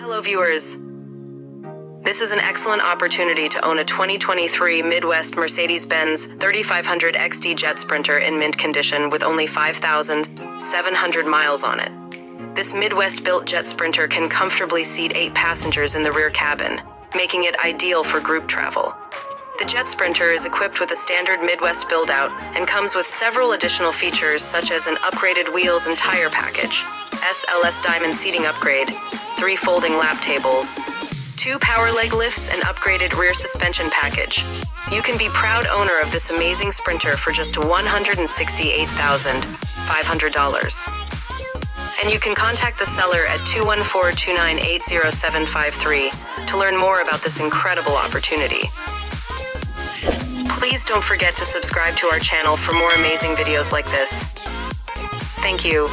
Hello, viewers. This is an excellent opportunity to own a 2023 Midwest Mercedes Benz 3500 XD Jet Sprinter in mint condition with only 5,700 miles on it. This Midwest built Jet Sprinter can comfortably seat eight passengers in the rear cabin, making it ideal for group travel. The Jet Sprinter is equipped with a standard Midwest build out and comes with several additional features such as an upgraded wheels and tire package, SLS Diamond seating upgrade, three folding lap tables, two power leg lifts, and upgraded rear suspension package. You can be proud owner of this amazing Sprinter for just $168,500. And you can contact the seller at 214 298 0753 to learn more about this incredible opportunity. Please don't forget to subscribe to our channel for more amazing videos like this. Thank you.